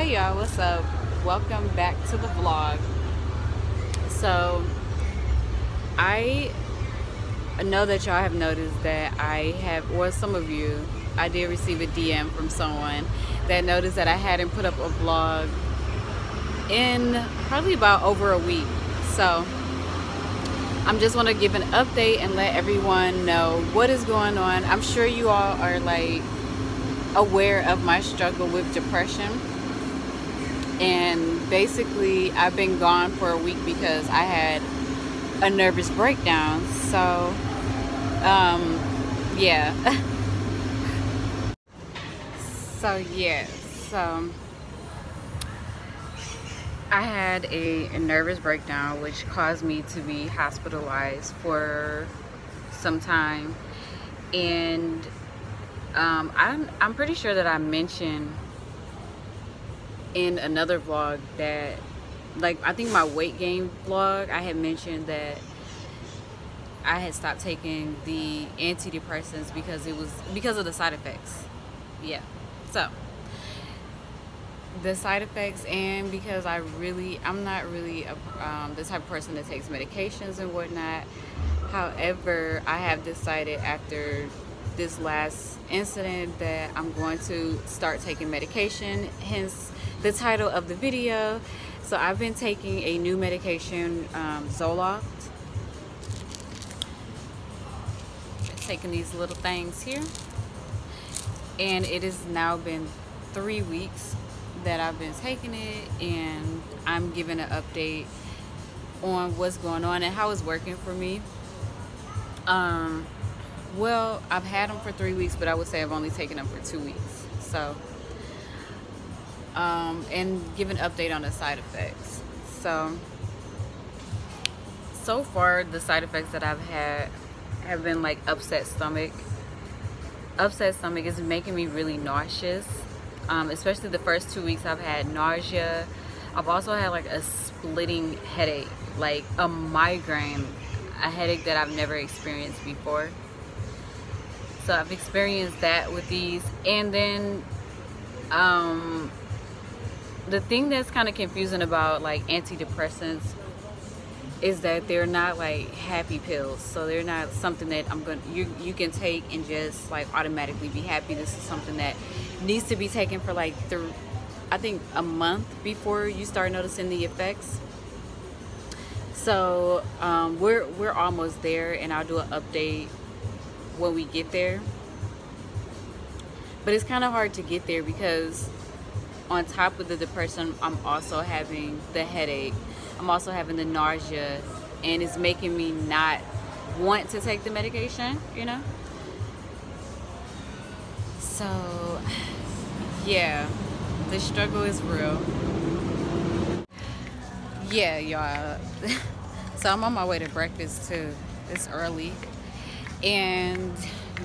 Hey y'all, what's up? Welcome back to the vlog. So, I know that y'all have noticed that I have, or some of you, I did receive a DM from someone that noticed that I hadn't put up a vlog in probably about over a week. So, I'm just want to give an update and let everyone know what is going on. I'm sure you all are like aware of my struggle with depression. And basically, I've been gone for a week because I had a nervous breakdown. So, um, yeah. so, yeah. So, I had a, a, nervous breakdown which caused me to be hospitalized for some time and um, I'm, I'm pretty sure that I mentioned in another vlog that like I think my weight gain vlog I had mentioned that I had stopped taking the antidepressants because it was because of the side effects. Yeah so the side effects and because I really I'm not really a, um, the type of person that takes medications and whatnot. However I have decided after this last incident that I'm going to start taking medication hence the title of the video so I've been taking a new medication um, Zoloft taking these little things here and it has now been three weeks that I've been taking it and I'm giving an update on what's going on and how it's working for me. Um, well, I've had them for three weeks, but I would say I've only taken them for two weeks. So, um, and give an update on the side effects. So, so far the side effects that I've had have been like upset stomach. Upset stomach is making me really nauseous um, especially the first two weeks I've had nausea I've also had like a splitting headache like a migraine a headache that I've never experienced before so I've experienced that with these and then um, the thing that's kind of confusing about like antidepressants is that they're not like happy pills. So they're not something that i'm to you you can take and just like automatically be happy. This is something that needs to be taken for like through i think a month before you start noticing the effects. So um, we're we're almost there and i'll do an update when we get there. But it's kind of hard to get there because on top of the depression i'm also having the headache I'm also having the nausea and it's making me not want to take the medication, you know? So, yeah, the struggle is real. Yeah, y'all. so I'm on my way to breakfast too. It's early. And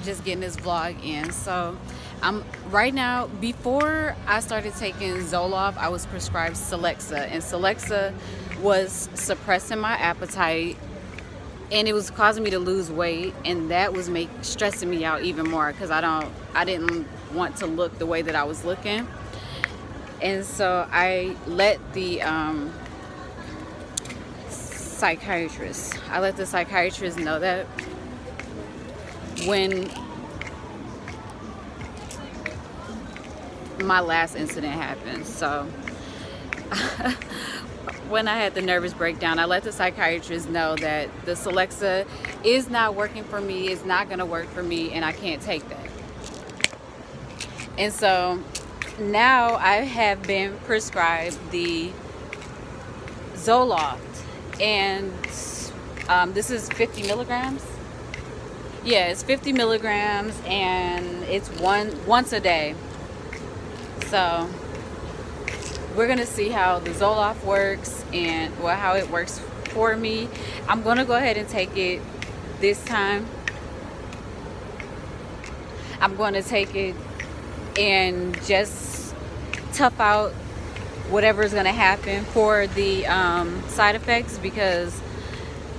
just getting this vlog in. So I'm right now, before I started taking Zoloft, I was prescribed Celexa. And Celexa was suppressing my appetite and it was causing me to lose weight and that was make stressing me out even more because I don't I didn't want to look the way that I was looking and so I let the um, psychiatrist I let the psychiatrist know that when my last incident happened so when I had the nervous breakdown, I let the psychiatrist know that the Celexa is not working for me, it's not going to work for me, and I can't take that. And so now I have been prescribed the Zoloft, and um, this is 50 milligrams. Yeah, it's 50 milligrams, and it's one once a day. So we're gonna see how the Zoloft works and well how it works for me. I'm gonna go ahead and take it this time. I'm to take it and just tough out whatever is going to happen for the um, side effects because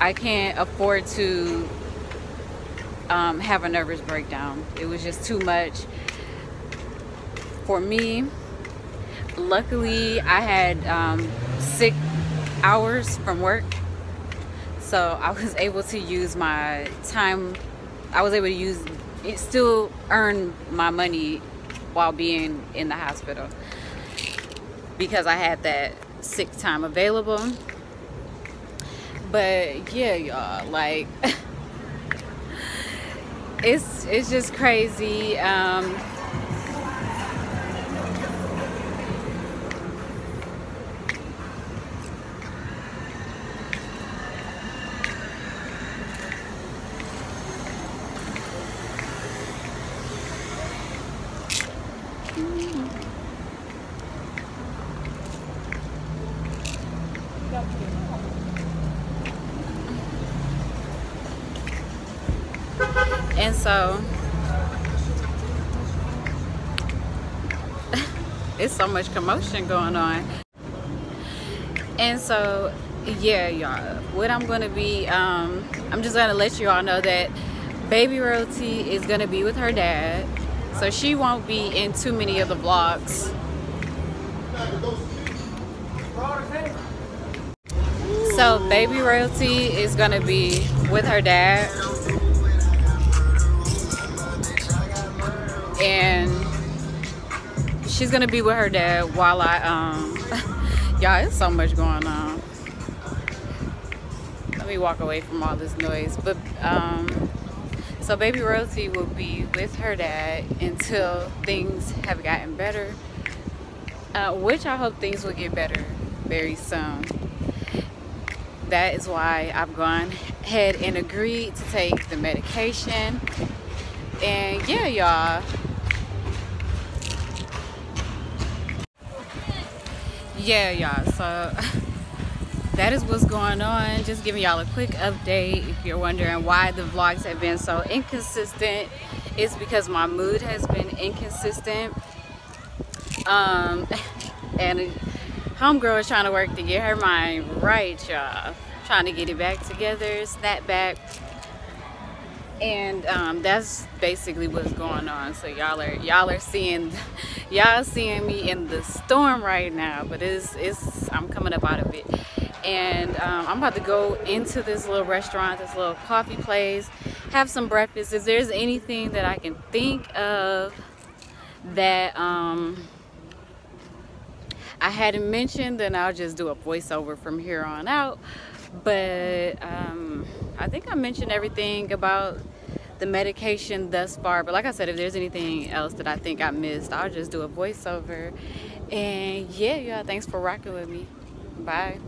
I can't afford to um, have a nervous breakdown. It was just too much for me luckily I had um, sick hours from work. So I was able to use my time I was able to use it still earn my money while being in the hospital because I had that sick time available. But yeah y'all like it's it's just crazy um And so it's so much commotion going on. And so yeah, y'all, what I'm gonna be, um, I'm just gonna let you all know that Baby Royalty is gonna be with her dad. So she won't be in too many of the vlogs. So Baby Royalty is gonna be with her dad. And she's gonna be with her dad while I um y'all it's so much going on. Let me walk away from all this noise. But um so baby Rosie will be with her dad until things have gotten better uh, which I hope things will get better very soon that is why I've gone ahead and agreed to take the medication. And yeah y'all. Yeah y'all. So that is what's going on. Just giving y'all a quick update. If you're wondering why the vlogs have been so inconsistent it's because my mood has been inconsistent. Um and homegirl is trying to work to get her mind right y'all. Trying to get it back together snap back. And um, that's basically what's going on. So y'all are y'all are seeing y'all seeing me in the storm right now but it's it's i'm coming up out of it. And um, i'm about to go into this little restaurant this little coffee place have some breakfast. If there's anything that i can think of that um, i hadn't mentioned then i'll just do a voiceover from here on out but um, I think I mentioned everything about the medication thus far but like I said if there's anything else that I think I missed I'll just do a voiceover. And yeah y'all thanks for rocking with me. Bye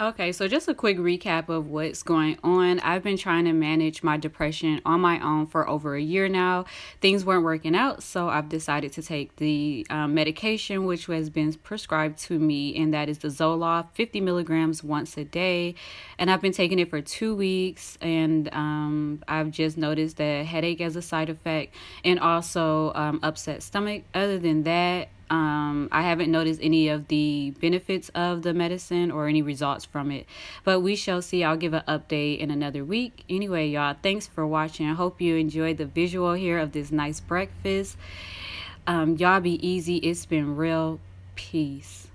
Okay, so just a quick recap of what's going on. I've been trying to manage my depression on my own for over a year now. Things weren't working out, so I've decided to take the um, medication which has been prescribed to me, and that is the Zoloft 50 milligrams once a day. And I've been taking it for two weeks, and um, I've just noticed that headache as a side effect and also um, upset stomach. Other than that, um, I haven't noticed any of the benefits of the medicine or any results from it, but we shall see. I'll give an update in another week. Anyway, y'all, thanks for watching. I hope you enjoyed the visual here of this nice breakfast. Um, y'all be easy. It's been real. Peace.